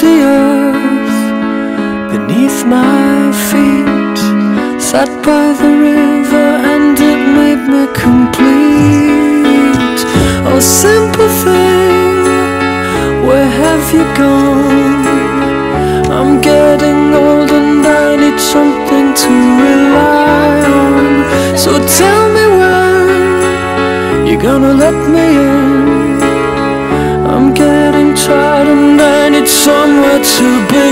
the earth beneath my feet Sat by the river and it made me complete. Oh simple thing, where have you gone? I'm getting old and I need something to rely on. So tell me when you're gonna let me in. I'm getting tired to begin.